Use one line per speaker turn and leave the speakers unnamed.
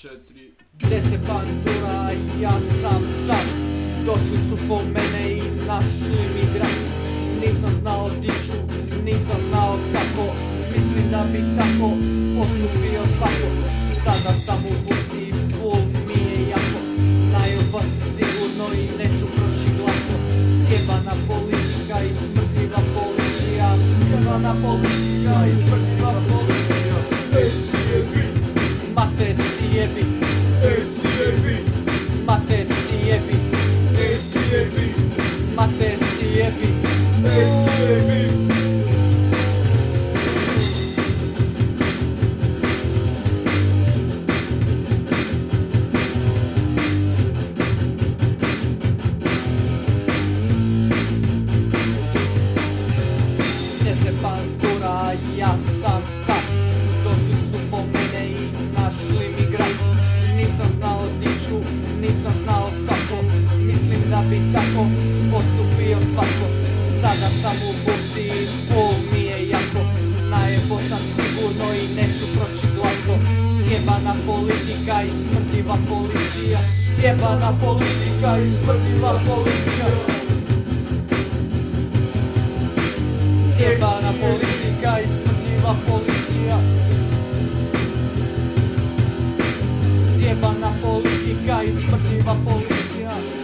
četiri.
Gdje se pantura, ja sam sam Došli su po mene i našli mi grad. Nisam znao di ću, nisam znao kako. Mislim da bi tako postupio svako. Sada sam u busi i full mi je jako. Najoba sigurno i neću proći glatko. Sjebana politika i smrtljiva policija. Sjebana politika i smrtljiva policija
SJB,
mate si jebi,
SJB,
mate si jebi. Bi tako postupio svako. Sada sam u buci i full mi je jako Najebo sam sigurno i neću proći glatko. Sjebana politika i smrtljiva policija. Sjebana politika i smrtljiva policija. Sjebana politika i smrtljiva policija. Sjebana politika i smrtljiva policija